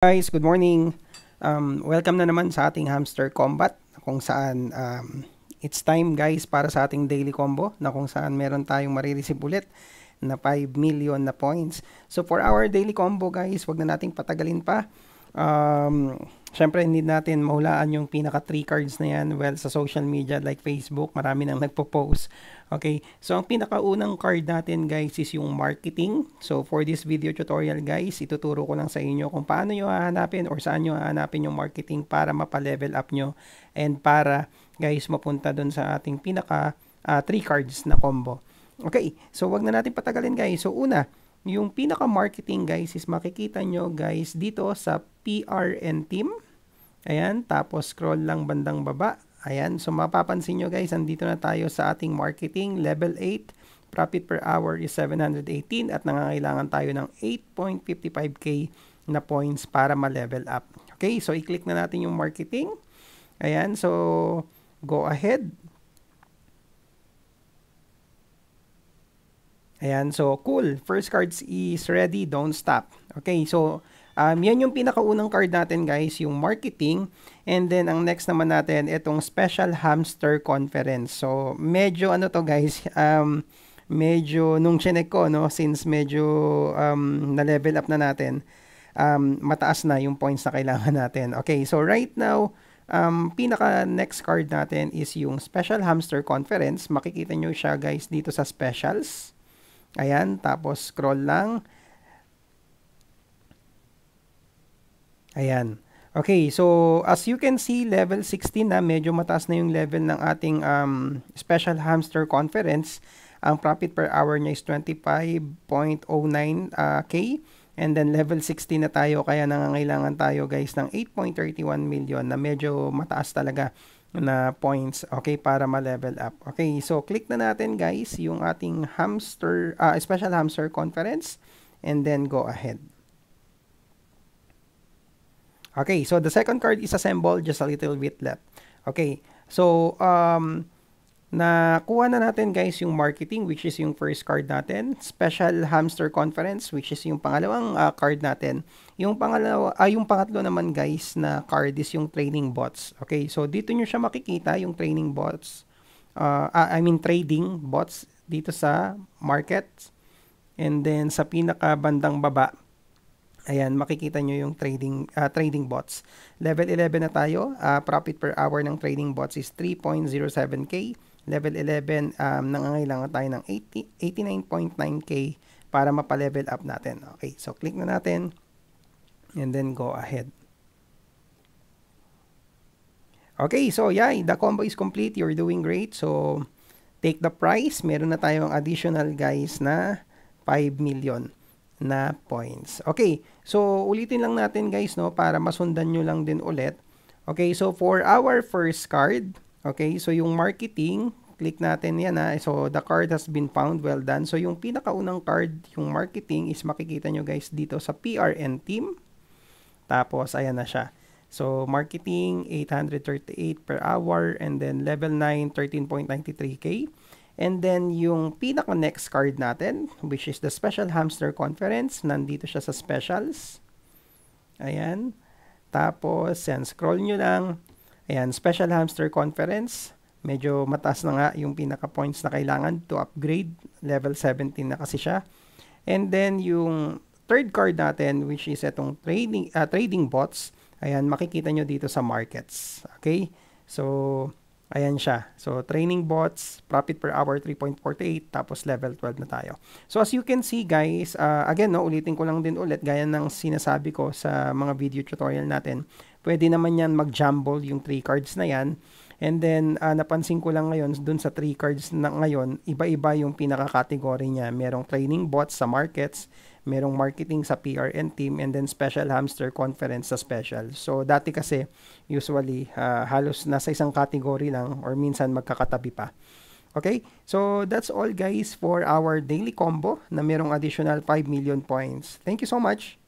guys, good morning. Um, welcome na naman sa ating hamster combat kung saan um, it's time guys para sa ating daily combo na kung saan meron tayong marireceive ulit na 5 million na points. So for our daily combo guys, wag na nating patagalin pa. Um, Siyempre, need natin mahulaan yung pinaka 3 cards na yan. Well, sa social media like Facebook, marami nang nagpo-post. Okay, so ang pinakaunang card natin guys is yung marketing. So for this video tutorial guys, ituturo ko lang sa inyo kung paano nyo hahanapin or saan nyo hahanapin yung marketing para mapa-level up nyo and para guys mapunta dun sa ating pinaka 3 uh, ah, cards na combo. Okay, so wag na natin patagalin guys. So una, yung pinaka-marketing guys is makikita nyo guys dito sa PRN team. Ayan, tapos scroll lang bandang baba. Ayan, so mapapansin nyo guys, andito na tayo sa ating marketing level 8. Profit per hour is 718 at nangangailangan tayo ng 8.55k na points para ma-level up. Okay, so i-click na natin yung marketing. Ayan, so go ahead. Ayan, so cool. First cards is ready, don't stop. Okay, so um, yan yung pinakaunang card natin guys, yung marketing. And then ang next naman natin, itong special hamster conference. So medyo ano to guys, um, medyo nung chinek ko, no, since medyo um, na-level up na natin, um, mataas na yung points na kailangan natin. Okay, so right now, um, pinaka next card natin is yung special hamster conference. Makikita nyo siya guys dito sa specials. Ayan, tapos scroll lang. Ayan. Okay, so as you can see, level 16 na, medyo mataas na yung level ng ating um, special hamster conference. Ang profit per hour niya is 25.09 uh. And then level 16 na tayo, kaya nangangailangan tayo guys ng 8.31 million na medyo mataas talaga na points, okay, para ma-level up. Okay, so click na natin guys yung ating hamster, uh, special hamster conference and then go ahead. Okay, so the second card is assembled, just a little bit left. Okay, so um, Nakuha na natin guys yung marketing which is yung first card natin. Special Hamster Conference which is yung pangalawang uh, card natin. Yung pangalawa ay uh, yung pangatlo naman guys na card is yung training bots. Okay, so dito niyo siya makikita yung training bots. Uh, I mean trading bots dito sa market. And then sa pinaka bandang baba Ayan, makikita nyo yung trading uh, trading bots. Level 11 na tayo. Uh, profit per hour ng trading bots is 3.07k. Level 11, um, nangangailangan tayo ng 89.9k para mapa-level up natin. Okay, so click na natin and then go ahead. Okay, so yeah, the combo is complete. You're doing great. So, take the price. Meron na tayong additional guys na 5 million na points. Okay, so ulitin lang natin guys no para masundan nyo lang din ulit. Okay, so for our first card, Okay, so yung marketing, click natin yan ha. So the card has been found, well done. So yung pinakaunang card, yung marketing is makikita nyo guys dito sa PRN team. Tapos ayan na siya. So marketing 838 per hour and then level 9 13.93k. And then yung pinaka next card natin which is the Special Hamster Conference, nandito siya sa specials. Ayan. Tapos yan, scroll nyo lang Ayan, Special Hamster Conference. Medyo mataas na nga yung pinaka-points na kailangan to upgrade. Level 17 na kasi siya. And then, yung third card natin, which is itong trading, uh, trading bots. Ayan, makikita nyo dito sa markets. Okay? So, ayan siya. So, training bots, profit per hour 3.48, tapos level 12 na tayo. So, as you can see guys, uh, again, no, ulitin ko lang din ulit, gaya ng sinasabi ko sa mga video tutorial natin, pwede naman yan mag-jumble yung 3 cards na yan. And then, uh, napansin ko lang ngayon, dun sa 3 cards na ngayon, iba-iba yung pinaka-category niya. Merong training bots sa markets, merong marketing sa PRN team, and then special hamster conference sa special. So, dati kasi, usually, uh, halos nasa isang category lang, or minsan magkakatabi pa. Okay? So, that's all guys for our daily combo na merong additional 5 million points. Thank you so much!